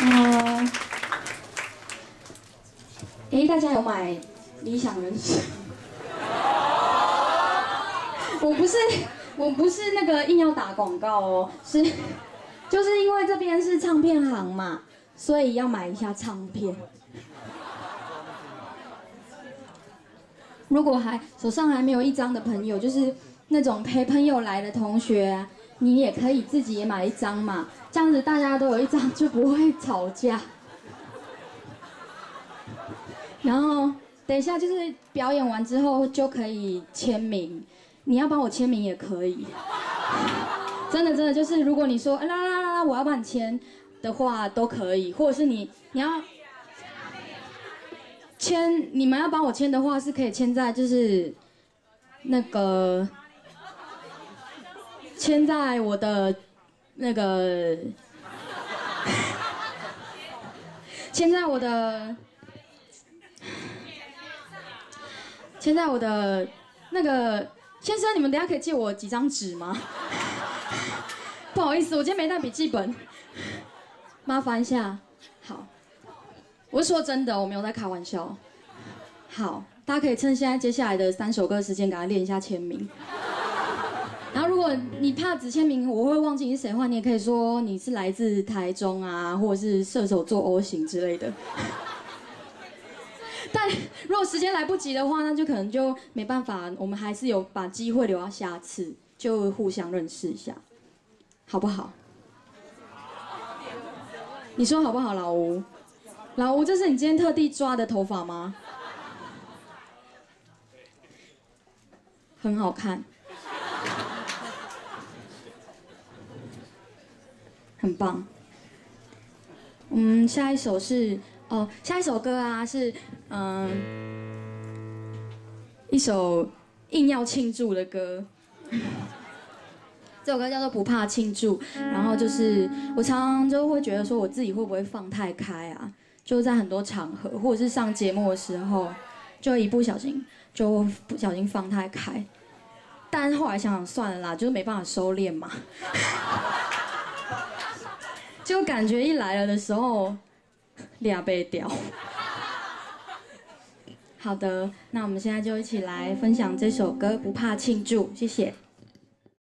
嗯，哎，大家有买理想人生？我不是，我不是那个硬要打广告哦，是，就是因为这边是唱片行嘛，所以要买一下唱片。如果还手上还没有一张的朋友，就是那种陪朋友来的同学，你也可以自己也买一张嘛，这样子大家都有一张就不会吵架。然后等一下就是表演完之后就可以签名，你要帮我签名也可以。真的真的就是如果你说啦啦啦啦我要帮你签的话都可以，或者是你你要。签你们要帮我签的话，是可以签在就是那个签在我的那个签在我的签在我的那个先生，你们等下可以借我几张纸吗？不好意思，我今天没带笔记本，麻烦一下，好。我是说真的，我没有在开玩笑。好，大家可以趁现在接下来的三首歌时间，给他练一下签名。如果你怕只签名我会忘记你是谁的话，你也可以说你是来自台中啊，或者是射手座 O 型之类的。但如果时间来不及的话，那就可能就没办法。我们还是有把机会留到下次，就互相认识一下，好不好？你说好不好，老吴？老吴，这是你今天特地抓的头发吗？很好看，很棒。嗯，下一首是哦，下一首歌啊是嗯，一首硬要庆祝的歌。这首歌叫做《不怕庆祝》，然后就是我常常就会觉得说，我自己会不会放太开啊？就在很多场合，或者是上节目的时候，就一不小心就不小心放太开。但后来想想算了啦，就是没办法收敛嘛。就感觉一来了的时候，俩被掉。好的，那我们现在就一起来分享这首歌《不怕庆祝》，谢谢。